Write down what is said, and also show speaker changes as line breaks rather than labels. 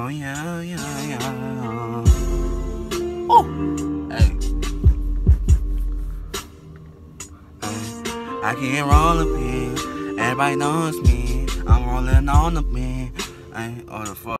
Oh yeah, yeah, yeah. Oh, hey. hey. I can't roll a pin. Everybody knows me. I'm rolling on the pin. Hey, oh the fuck.